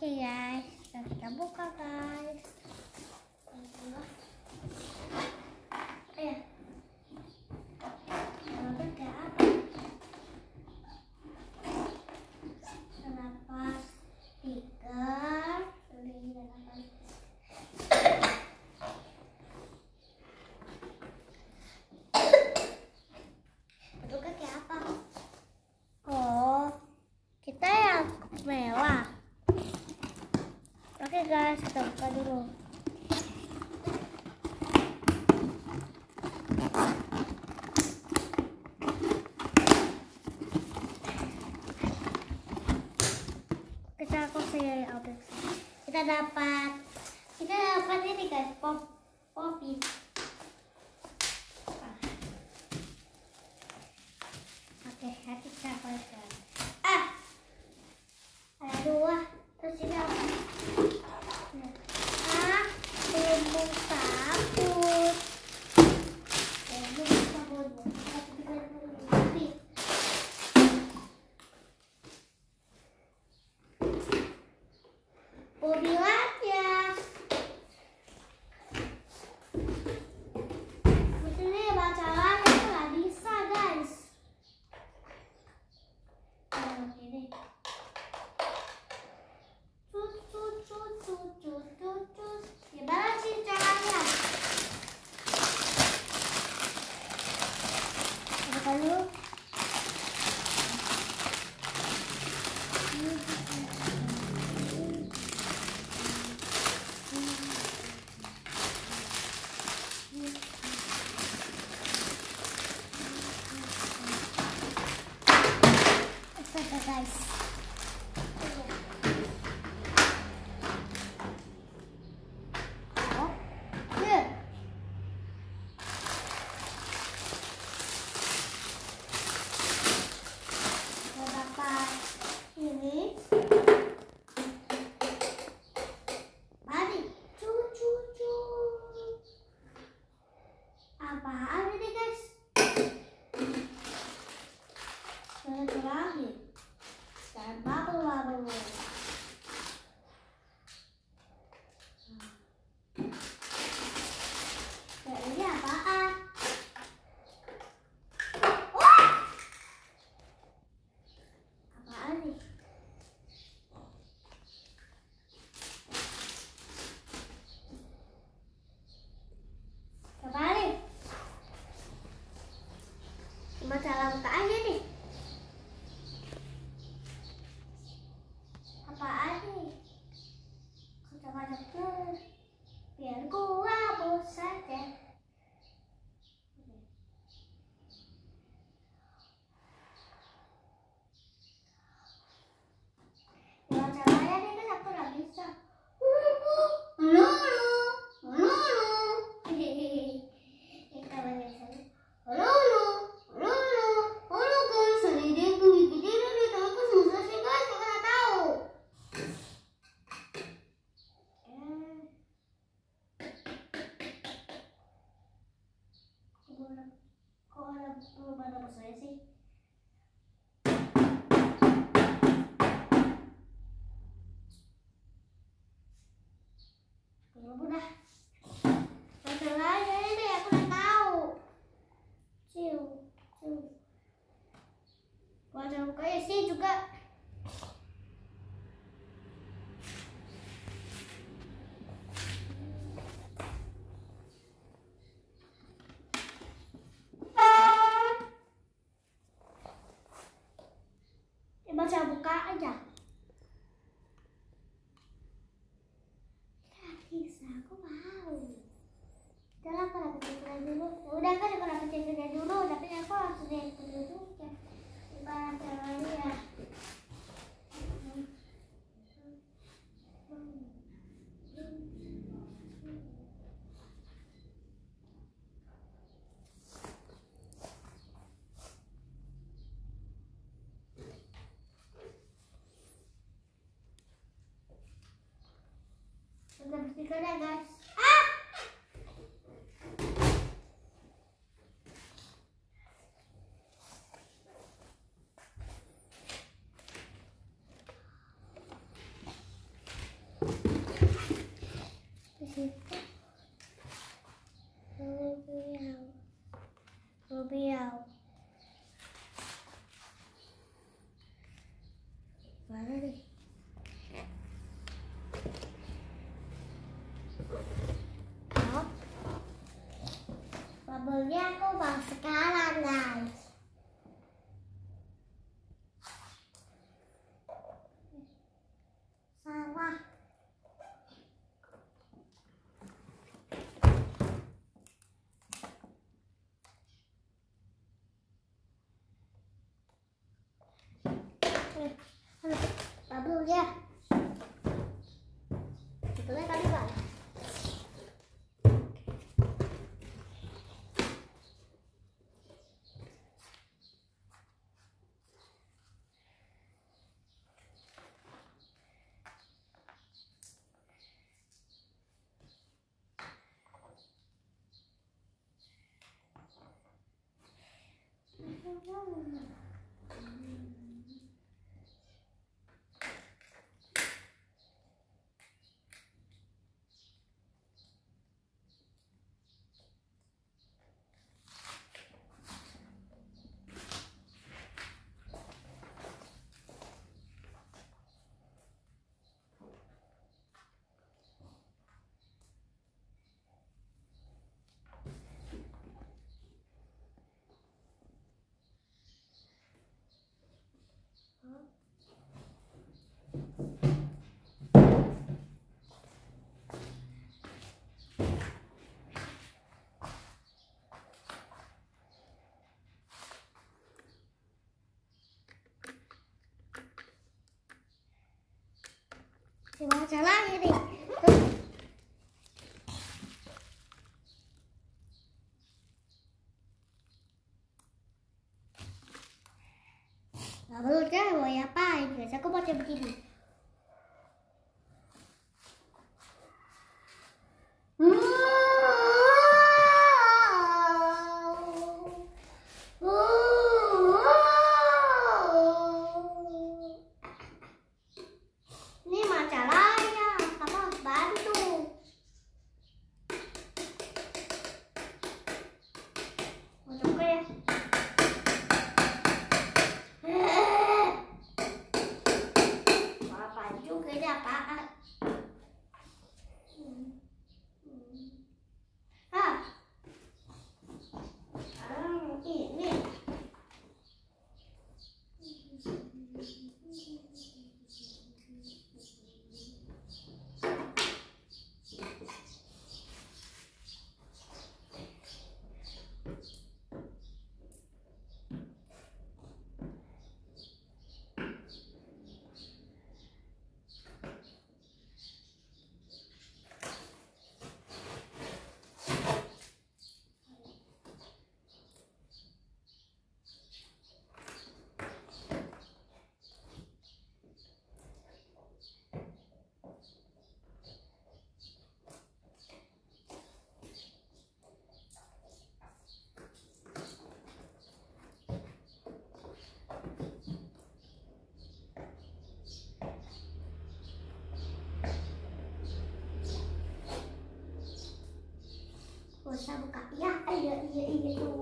Okay, guys. Sa kita guys! guys kita buka dulu? Kita kita dapat macam kayak sih juga. Ya, Baca buka aja. Gak bisa, aku mau. Udah lah, aku rapetin dulu. Udah kan aku rapetin dulu Tapi aku langsung kita bersihkan ya guys. Bubble-nya. Bubble-nya tadi Pak. Baca lagi nih. Tuh. Gak perlu deh, mau apain? Biasa aku baca begini. Yeah.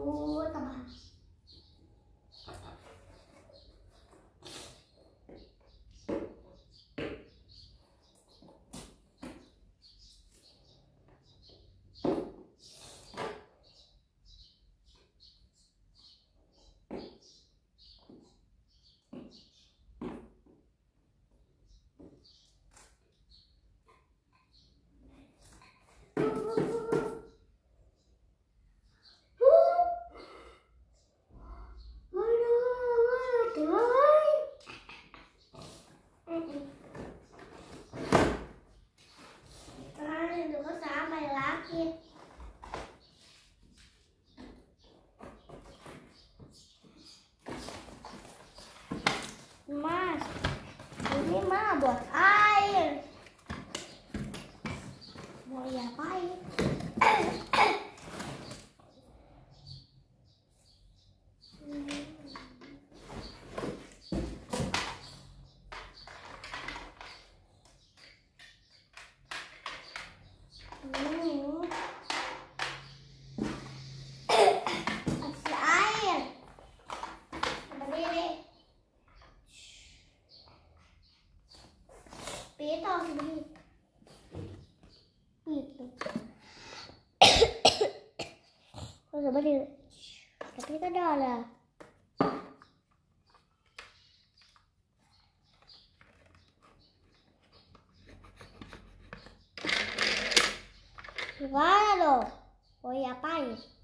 Mau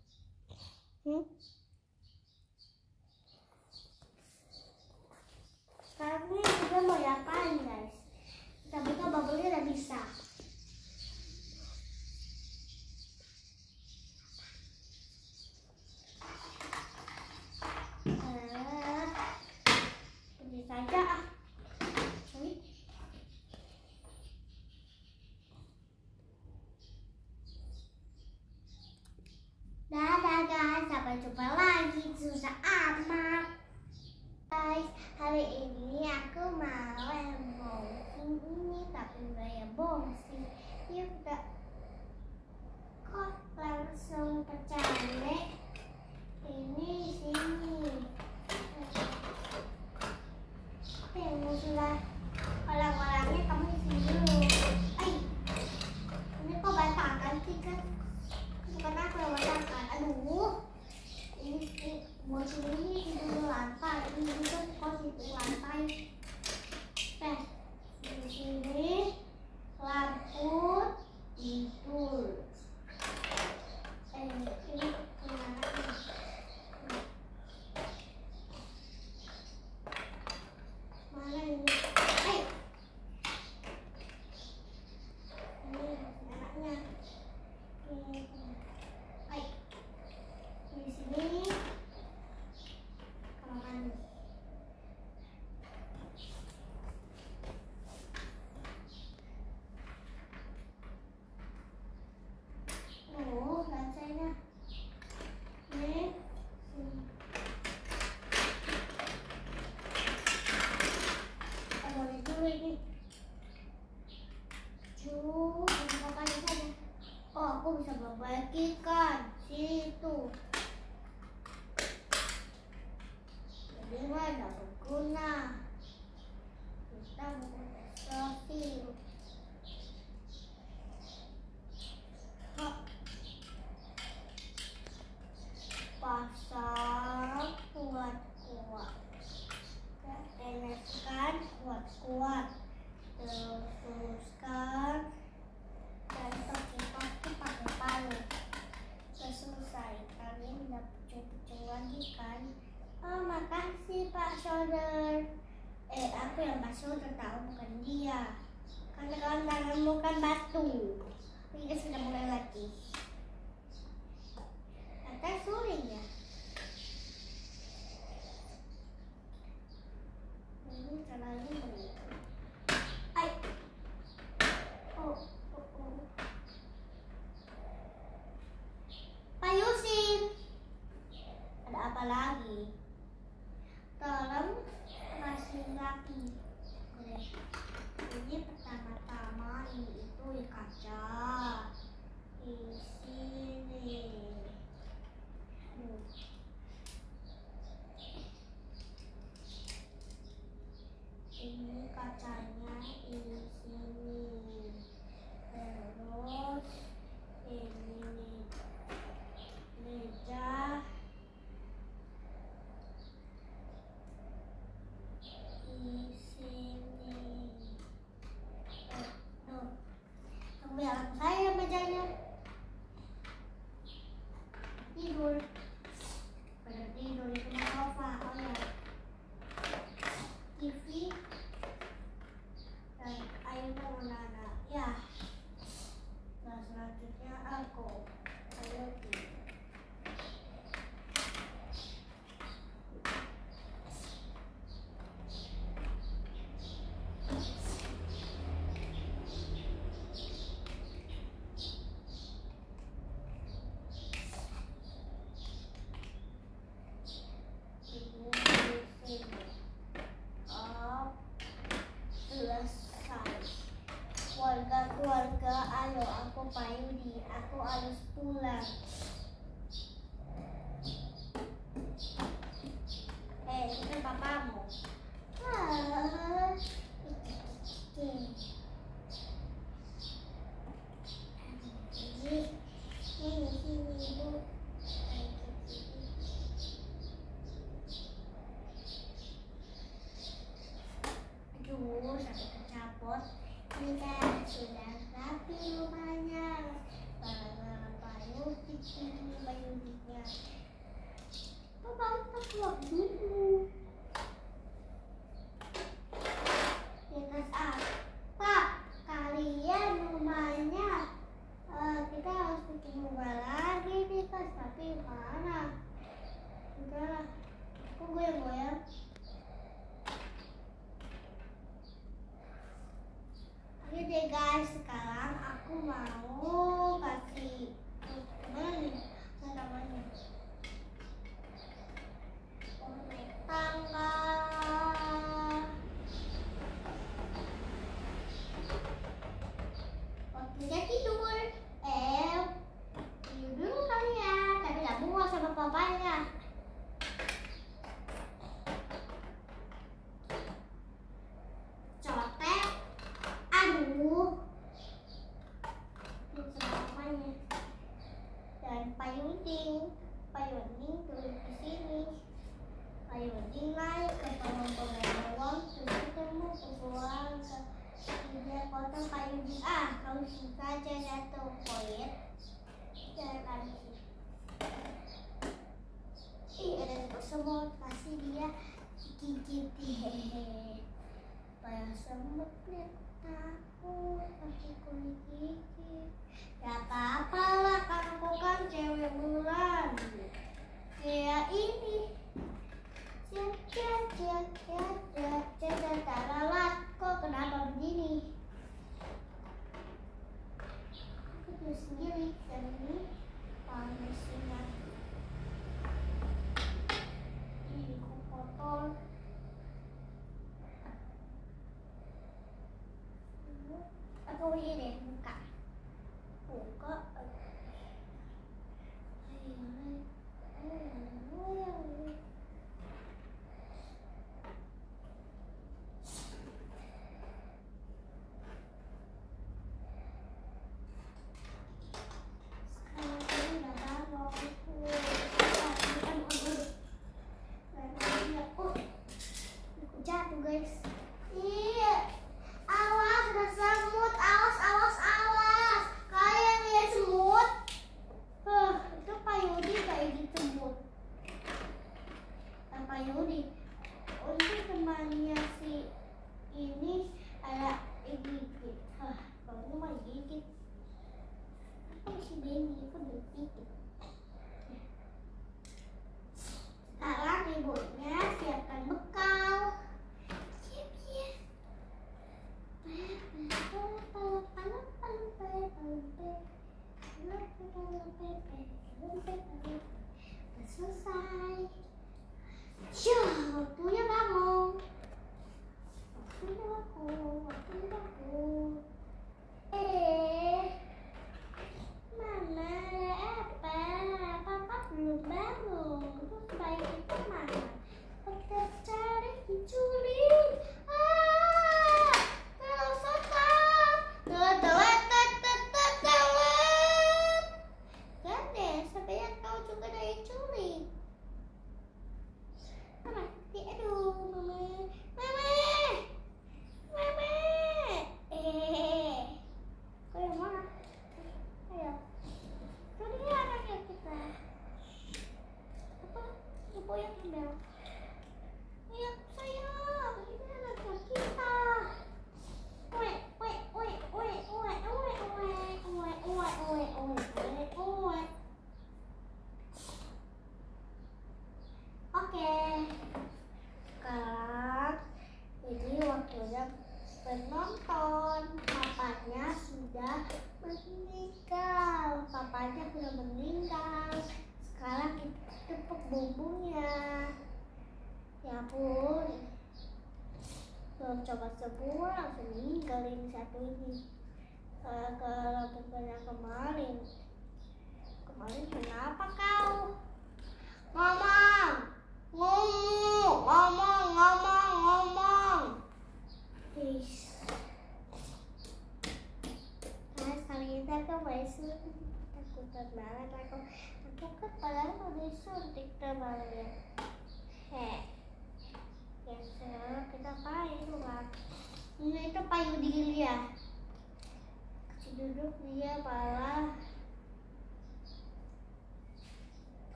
mana berguna? Kita berinvestasi. Hah. Pasang kuat-kuat. Teneskan kuat-kuat. Teruskan dan pakai-pakai pakai palu. Selesai, kalian tidak pucung-pucung lagi kan? Oh, makasih Pak Shoulder. Eh, aku yang Pak Shoulder tahu bukan dia. Karena kawan tanganmu kan batu. Kita sudah mulai lagi. Kata suling ya. Ini terlalu berat. Ay. Oh, oh, oh. Pak Yusin. Ada apa lagi? Tolong kasih lagi. Oke. Ini pertama-tama ini itu di kaca. Di sini. Hmm. Ini Pop. Apa-apa Papa belum bangun. Cari. Ah, terus apa?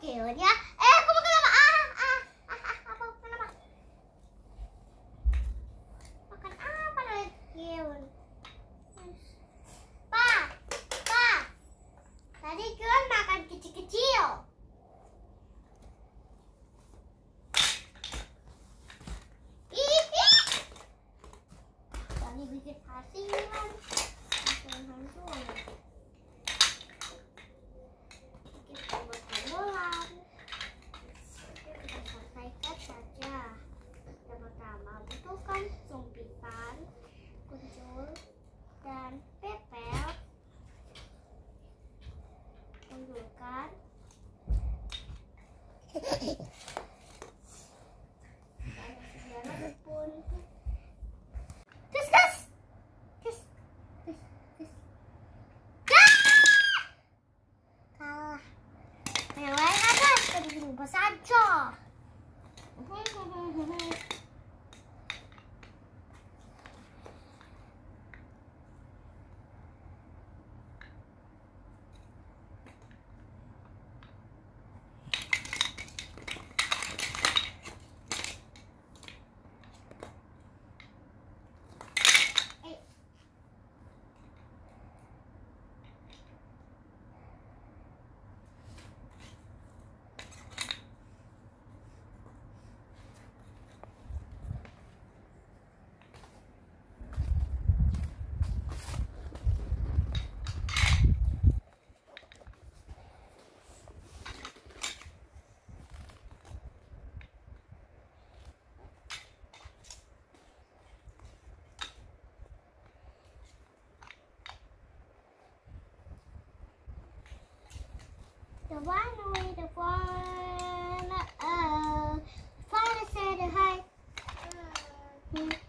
给我家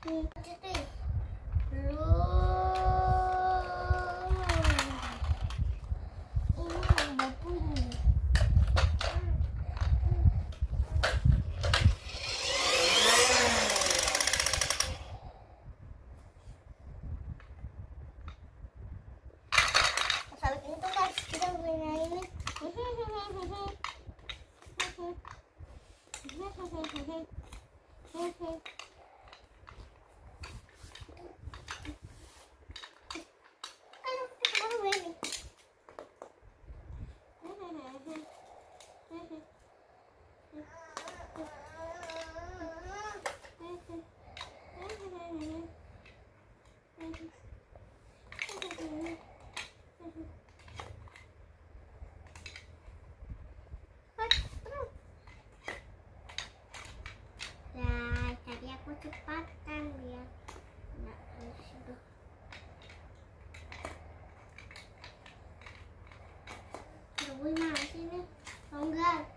Okay. cepat kan biar nggak harus Uy, más, ¿sí? Pongan.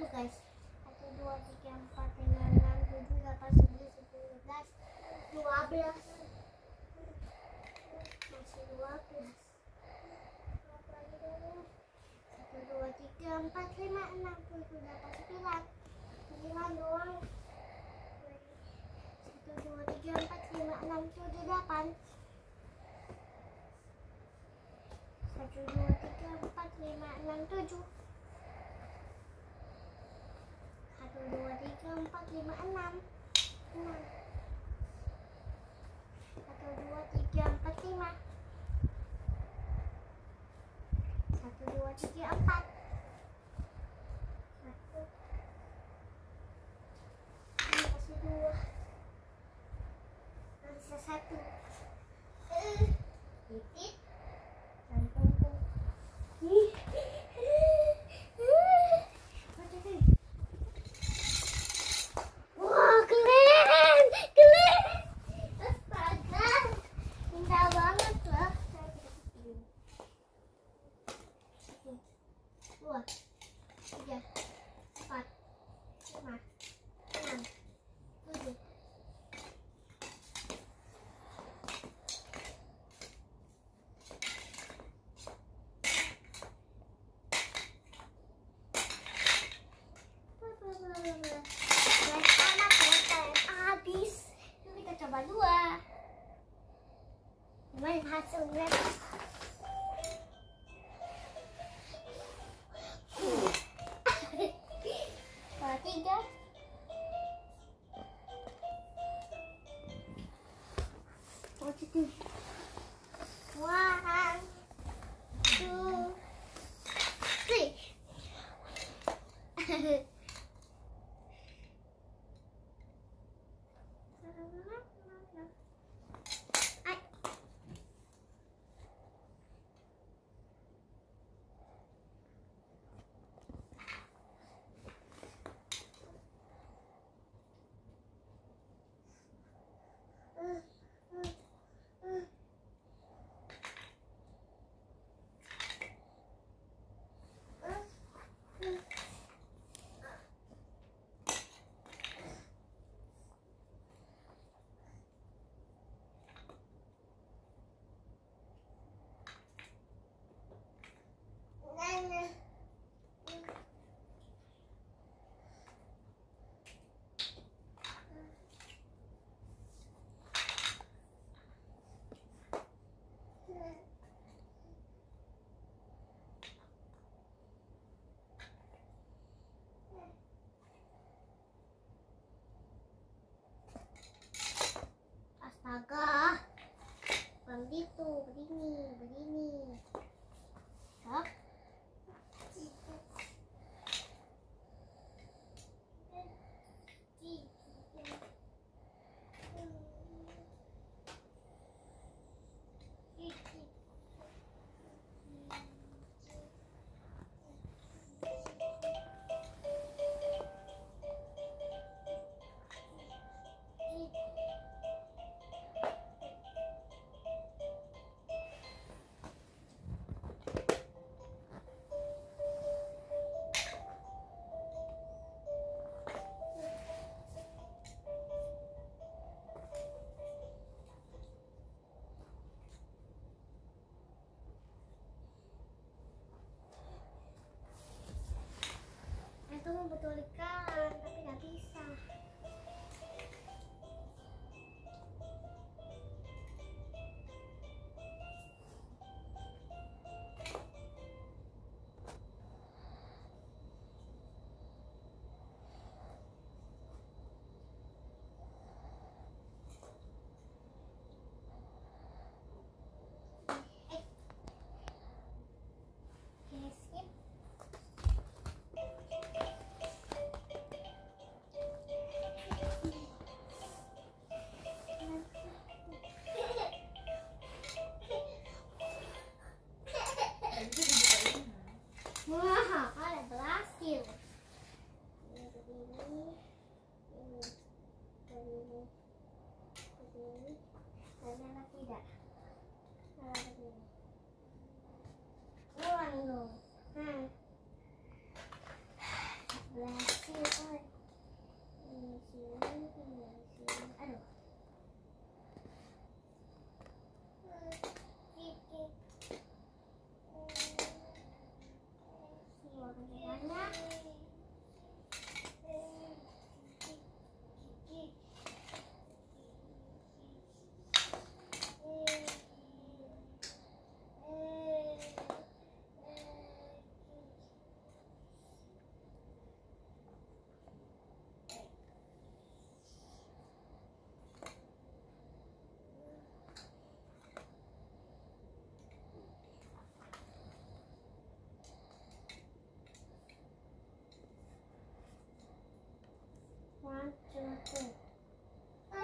dulu guys. 1, 2, 3, 4, 5, 6, 7, 8, 9, 10, 11, 12 masih 12 1, 2, 3, 4, 5, 6, 7, 8, 9 9 doang. 1, 2, 3, 4, 5, 6, 7, 8 1, 2, 3, 4, 5, 6, 7 dua tiga empat lima enam. Enam. Satu dua tiga empat lima. Satu dua tiga empat. Satu. Ini bisa satu. Eh, titik dan tunggu Ih. Wah, keren, keren. Astaga, indah banget lah. Satu, dua, Uh. Itu membetulkan,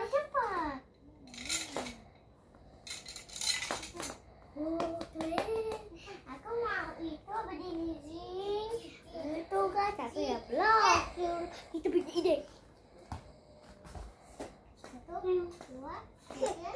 cepat. Oh, keren. Aku mau itu berdiri sing. Itu guys, aku ya belum. Itu punya ide. Satu, dua, tiga.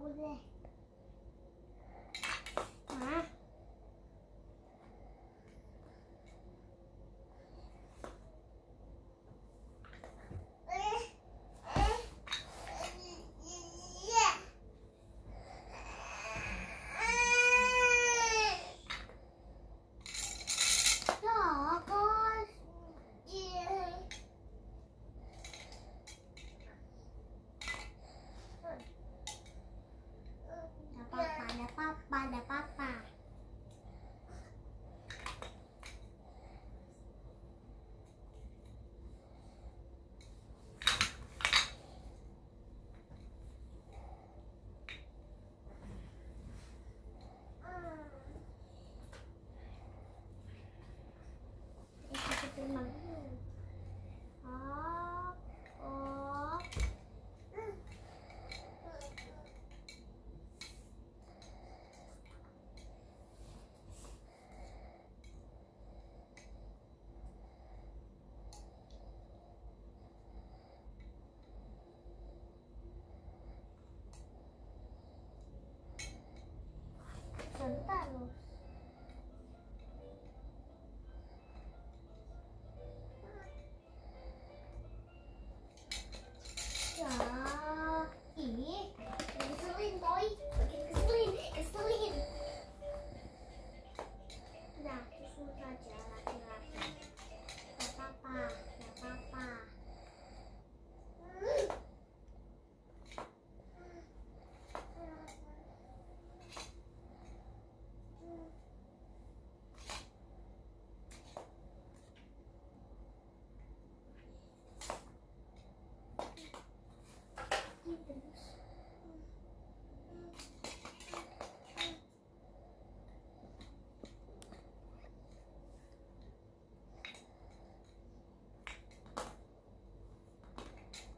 What? Mạnh dần,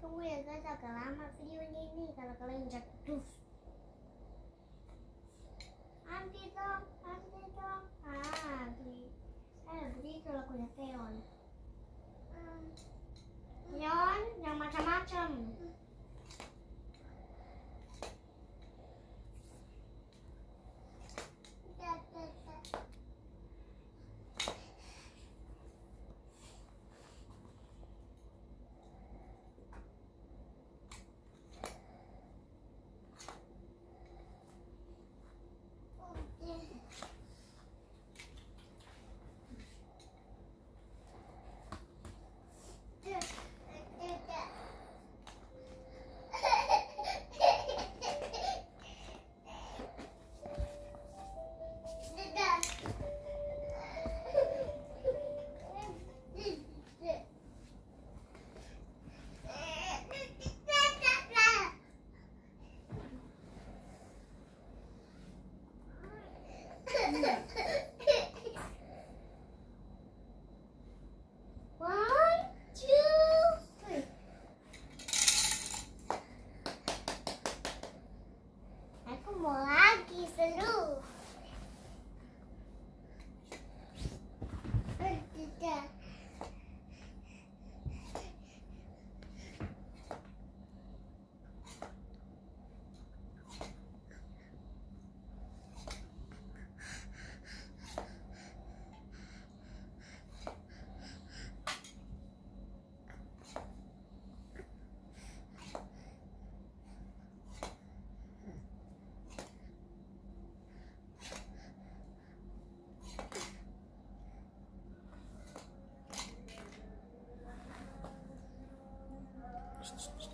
tunggu ya guys agak lama videonya ini. Kalau kalian jatuh Jesus.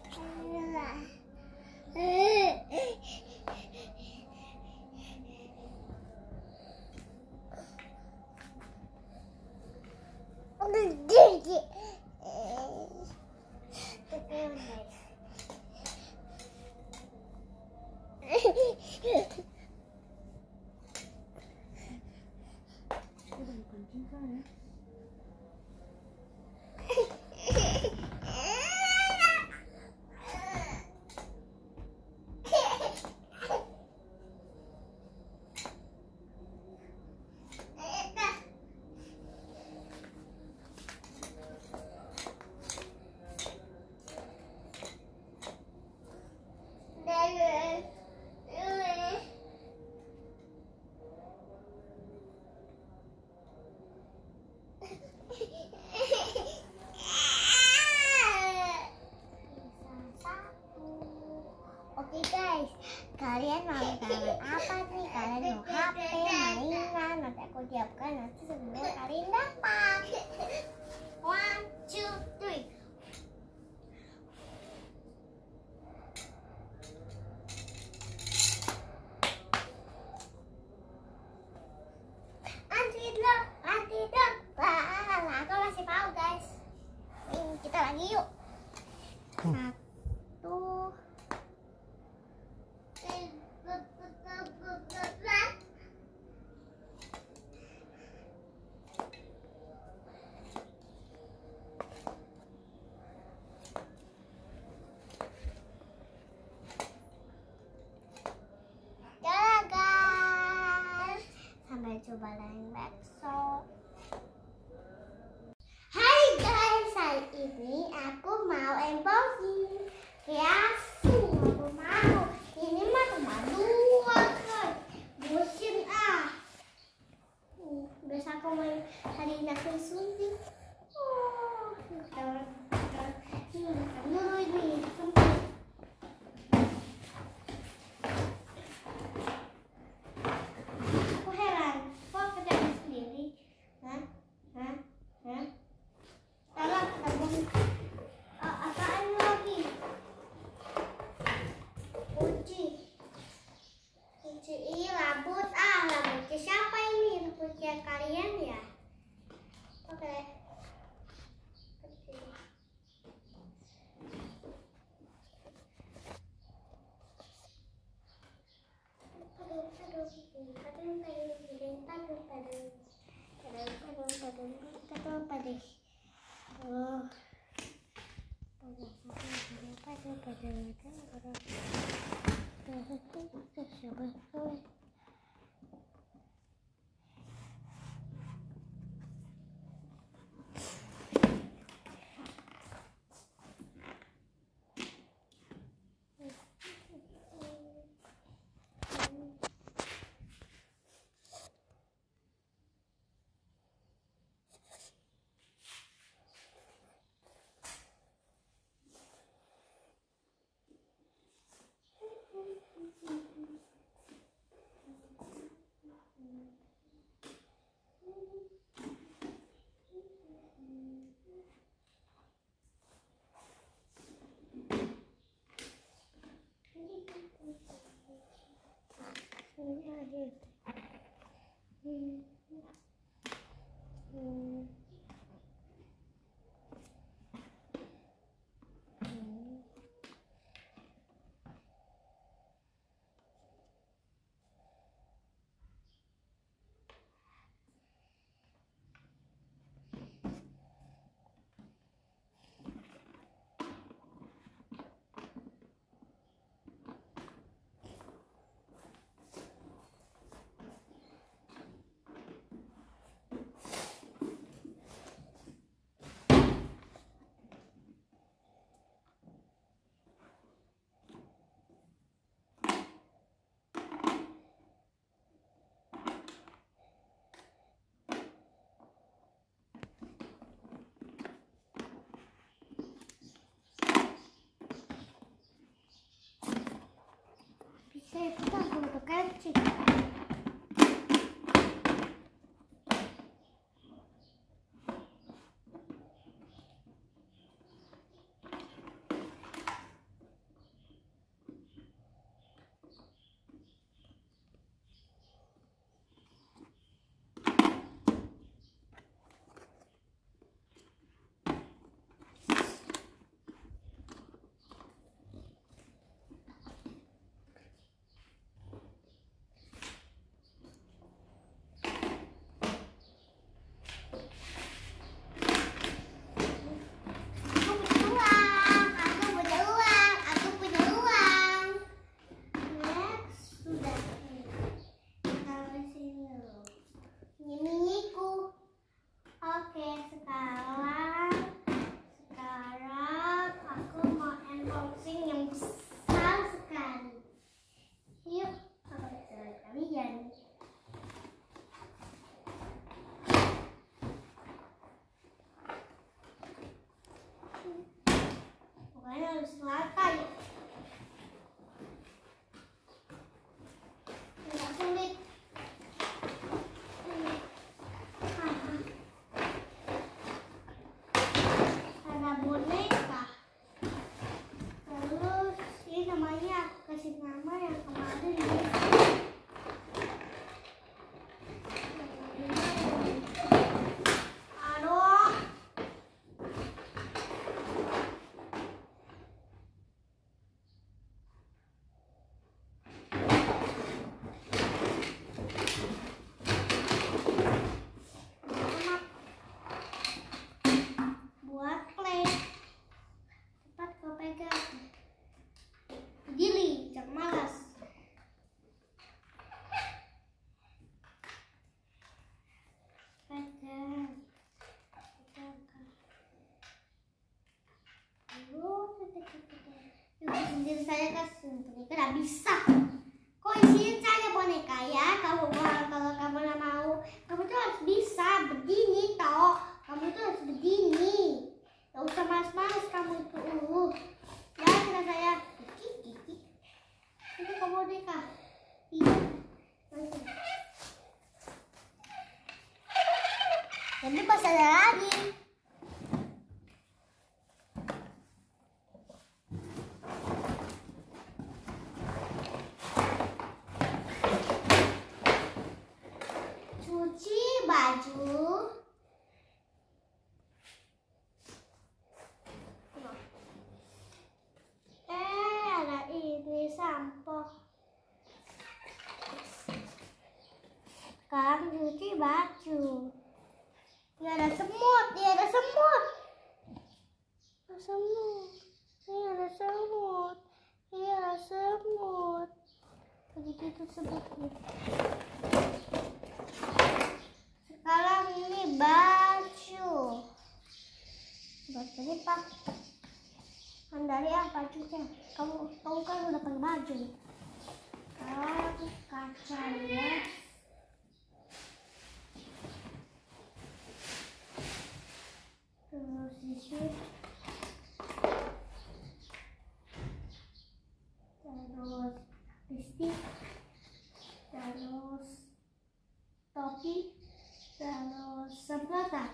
kalian mau apa sih kalian mau HP mainan nanti aku siapkan nanti sebelum Yeah, I did. Mm-hmm. Hmm. 先打扫的干净。abençoar, Pai. sendiri saya kan sendiri kan bisa. nyuci baju. Ini ada semut ini ada semut. Ada semut. Ini ada semut. Ini ada semut. Begitu itu sebutnya sekarang ini baju. Ini pak. Mandari apa ya, bajunya. Kamu kamu kan udah pakai baju sekarang kacanya Terus. Terus lipstick. Terus topi. Terus semprotan.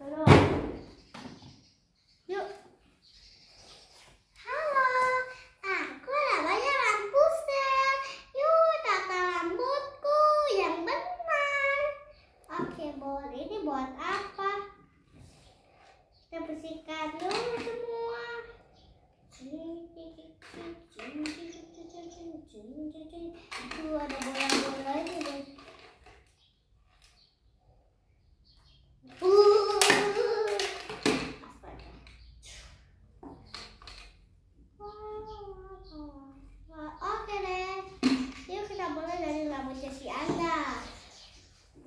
Terus yuk. Halo, aku namanya Rampusel. Yuk tata rambutku yang benar. Oke, boleh. Ini buat apa? Kita bersihkan dulu semua. Itu ada bola-bolanya deh. Uh. Astaga. Wah, Oke deh. Yuk kita mulai dari rambutnya si Anda.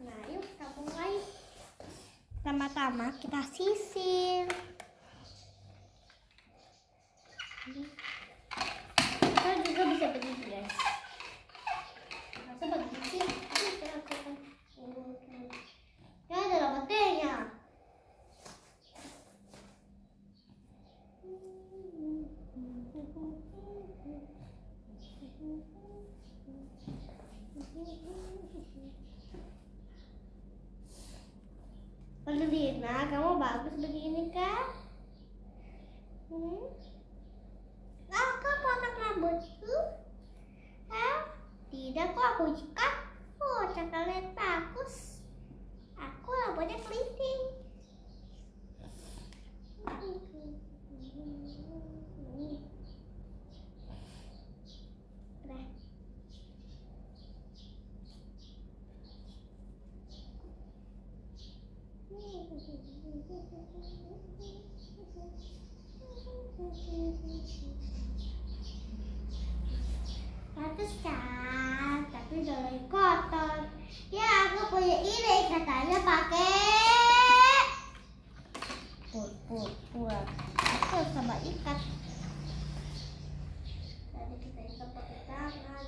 Nah, yuk kita mulai. Pertama-tama kita sisir. Kita juga bisa begini guys. Masa begini sih? Ini kita lakukan. Ya ada rambutnya. Lina, kamu bagus begini kan? Hmm? Aku potong rambutku? Hah? Tidak kok aku ikat. Oh, cakalet bagus. Aku rambutnya keriting. Udah. Bagus kan, tapi lagi kotor. Ya, aku punya ide katanya pakai pul pul pul. Aku sama ikat. Tadi kita ikat pakai tangan.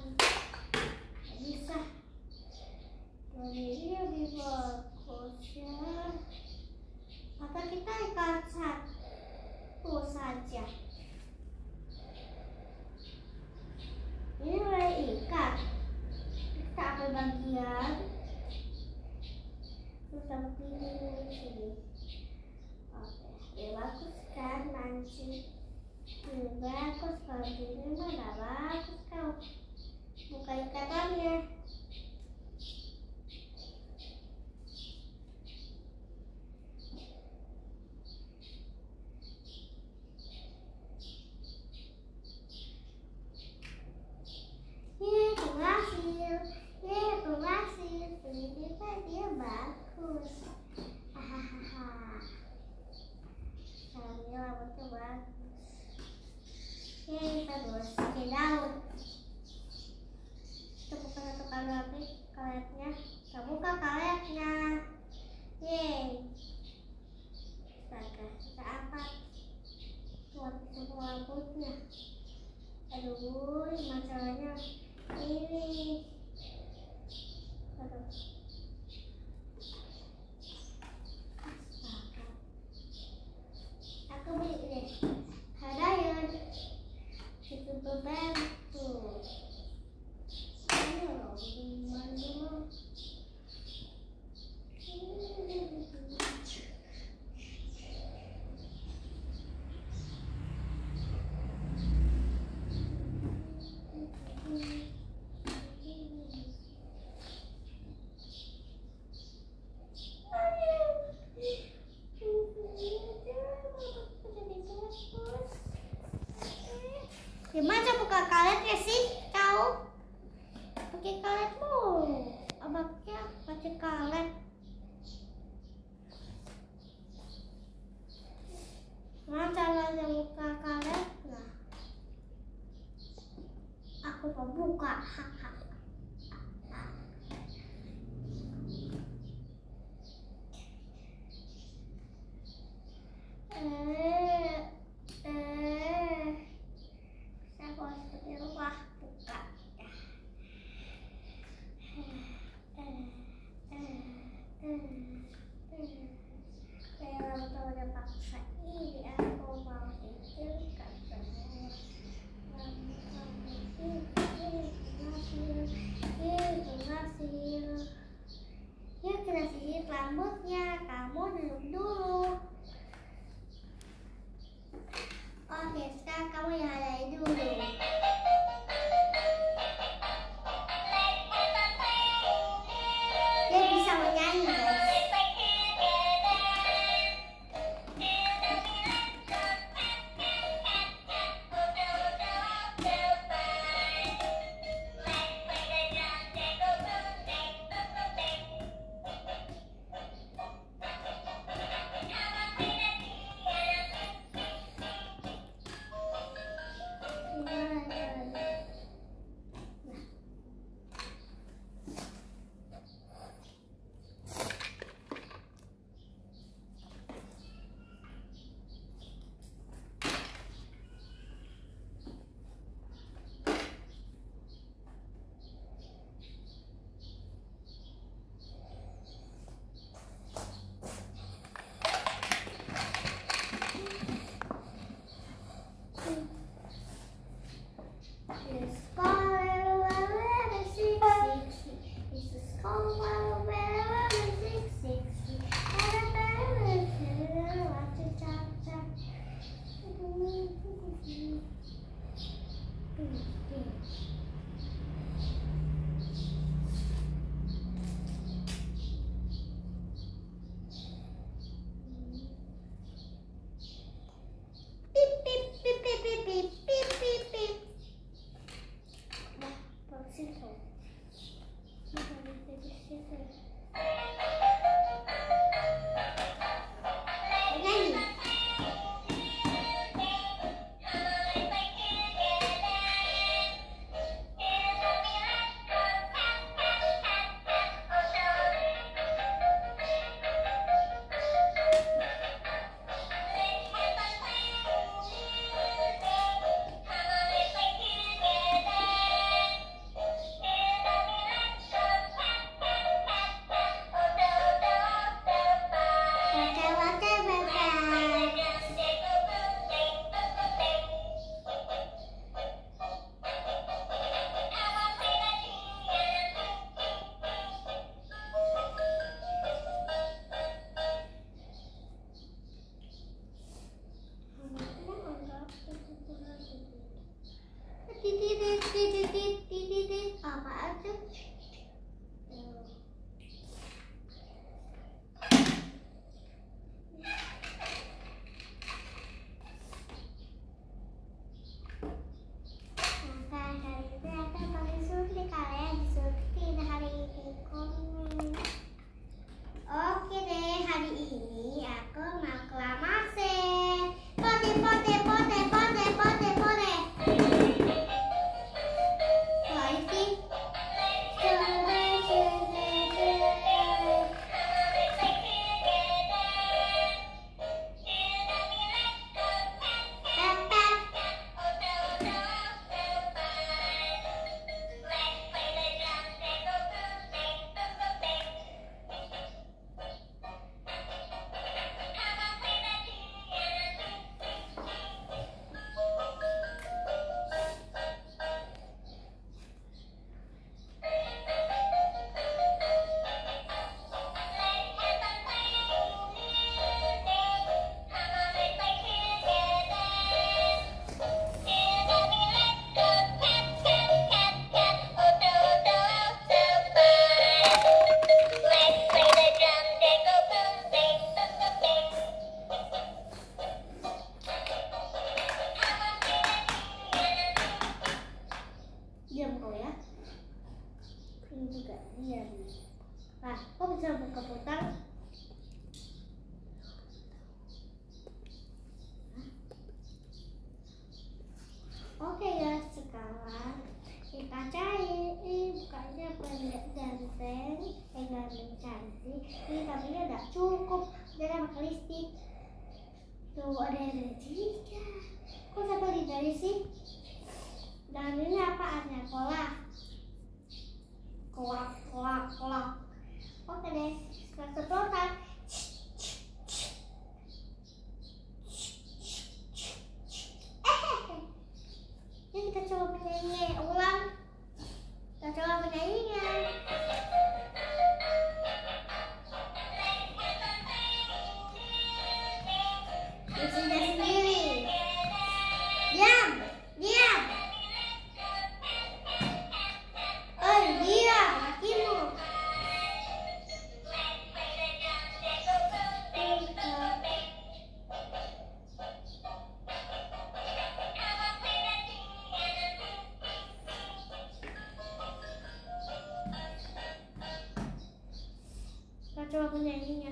oke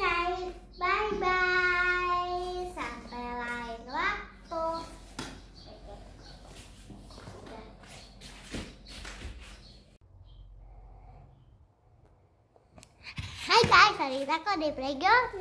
guys. Bye bye sampai lain waktu. Hai guys, hari ini aku di playground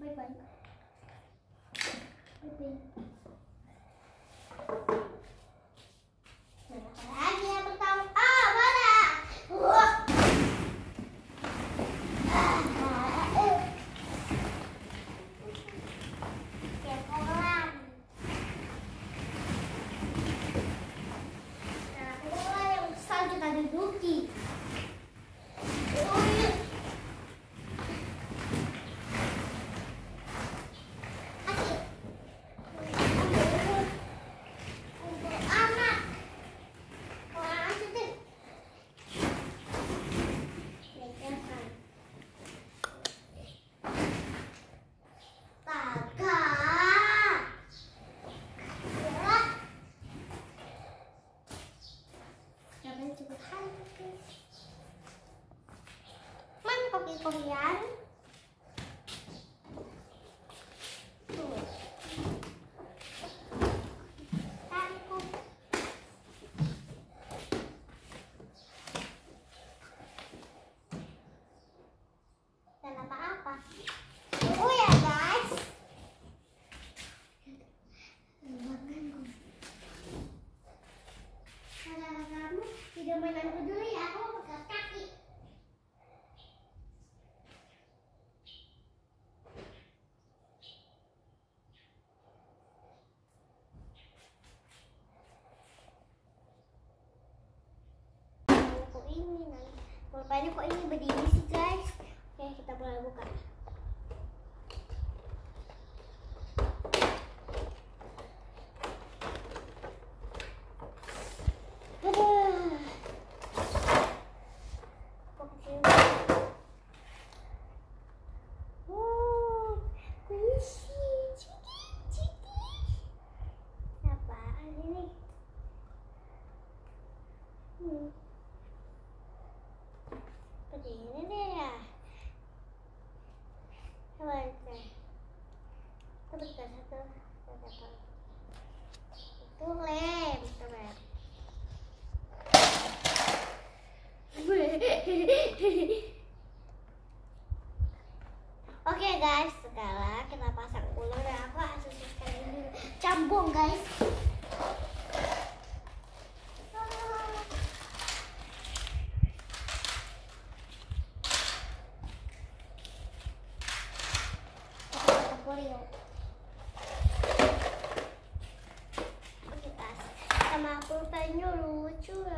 bye bye bye bye apa? Oh ya guys. Kalau kamu tidak menangku dulu ya, aku pegang kaki. Kok Ini, Bapaknya kok ini berdiri sih, kita mulai buka. Would you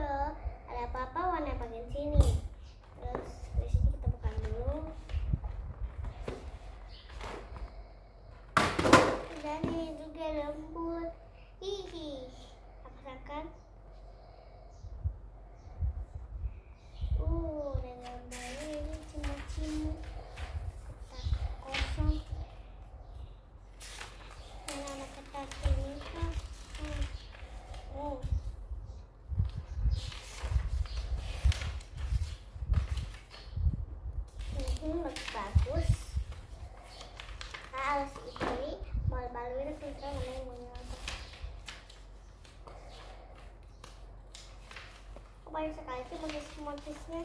sekali sih melukis-melukisnya.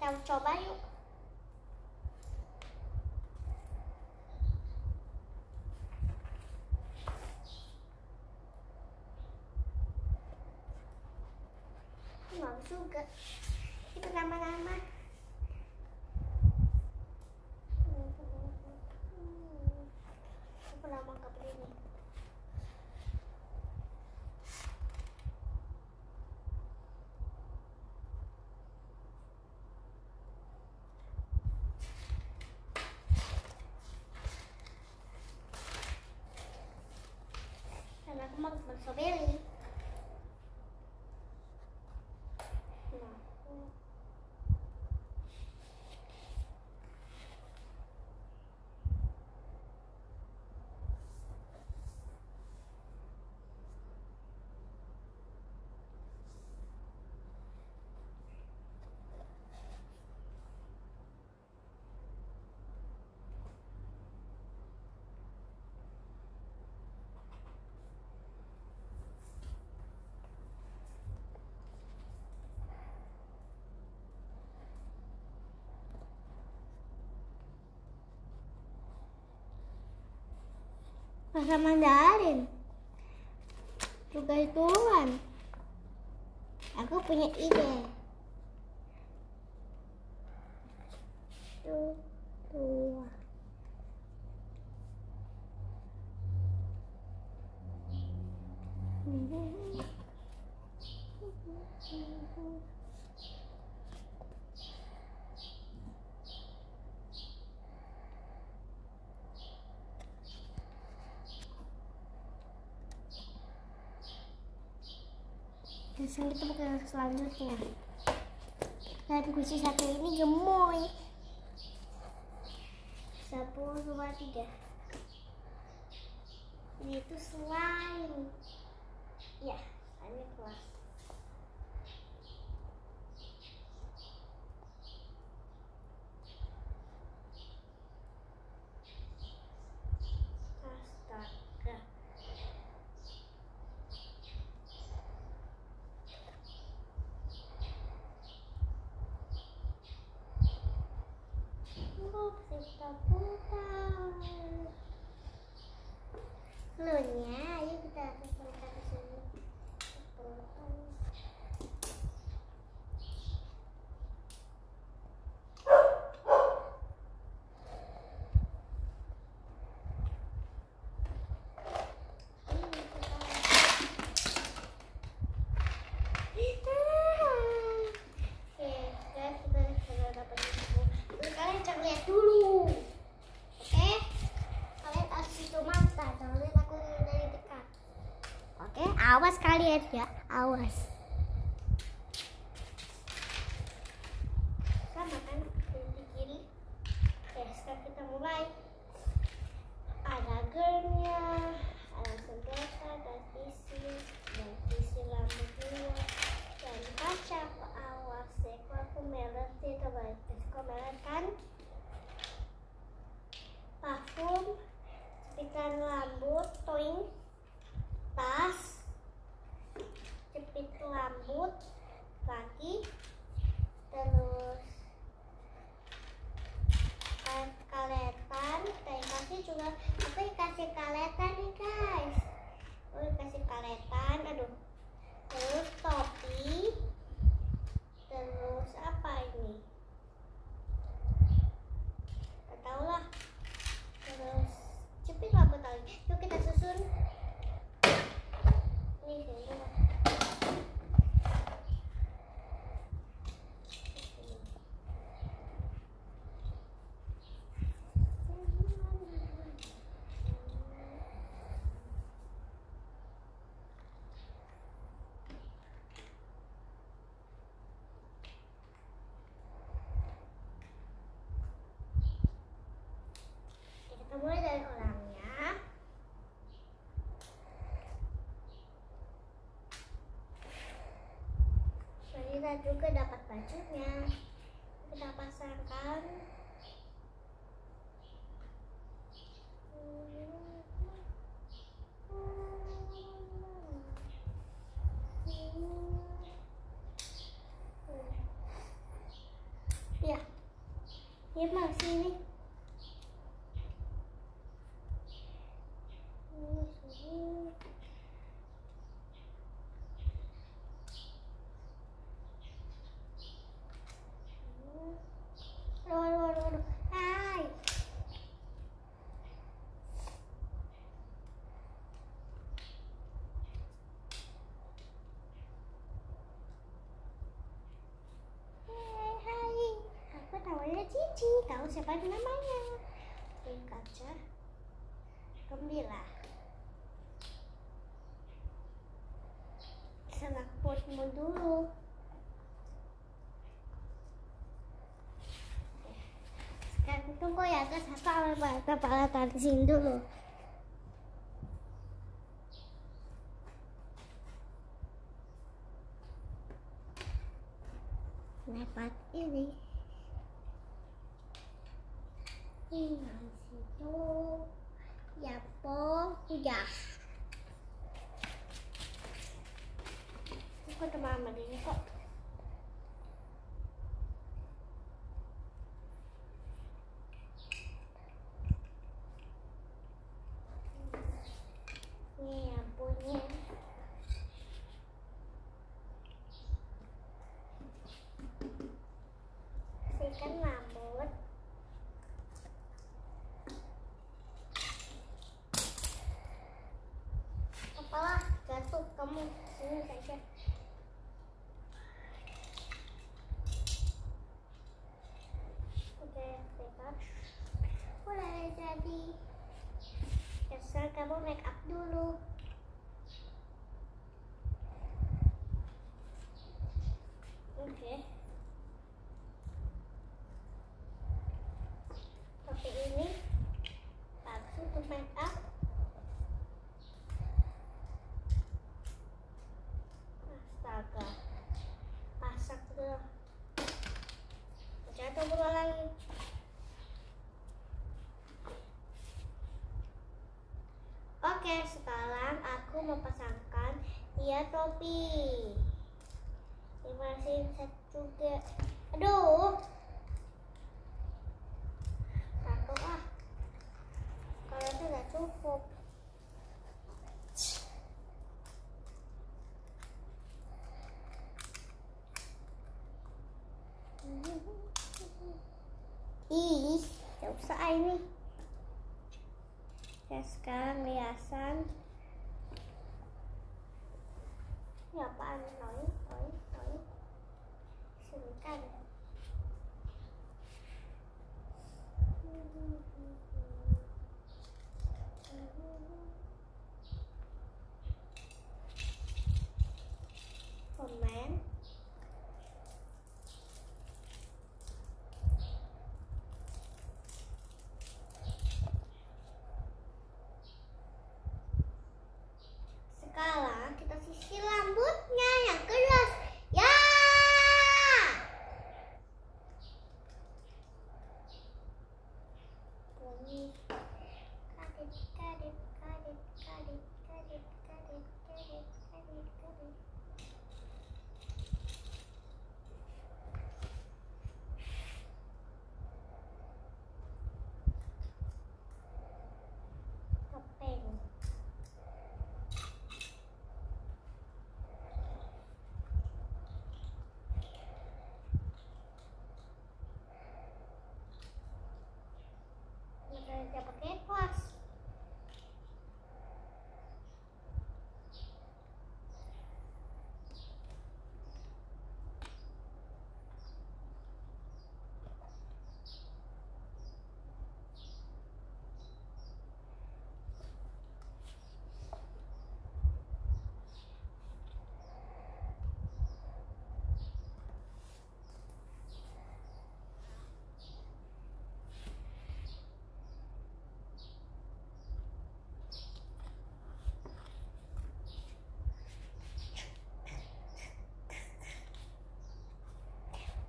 Kita coba yuk. Mau ke Itu nama-nama. familia. bahasa Mandarin Tugas Tuhan. aku punya ide selanjutnya. Nah, Dan gusi satu ini gemoy. 10 dua tiga. Ini itu slime. Ya slime kelas i was mulai dari orangnya. Kita juga dapat bajunya. Kita pasangkan. Siapa namanya? Di kaca gembira. Senang potmu dulu. Sekarang tunggu ya guys aku ambil kepala tansin dulu. Dapat ini itu ya po udah. Aku ke mama dulu kok? Oke, sekarang aku mau pasangkan dia topi. Dimasin set juga. Aduh, satu ah kalau itu nggak cukup ih gak usah ini kalah kita sisihlah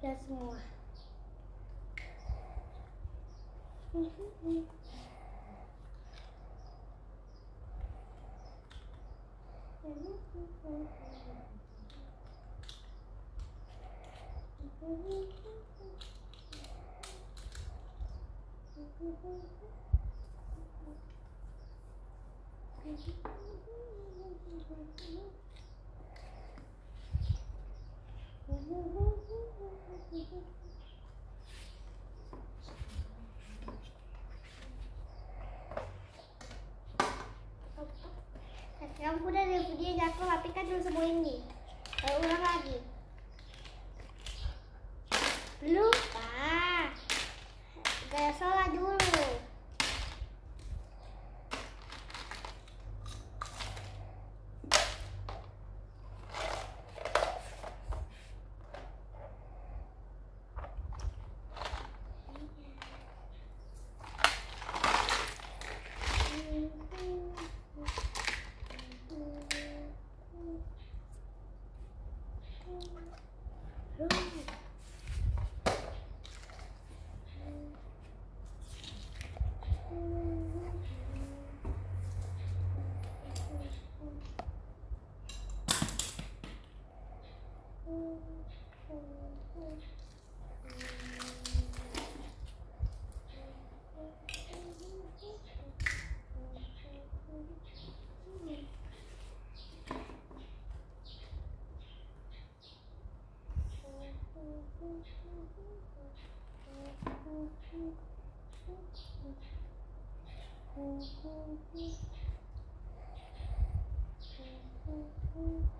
Yes, more. Mm-hmm. Kamu udah deh videonya aku rapikan dulu semua ini. Lalu ulang lagi. Dadah, sampai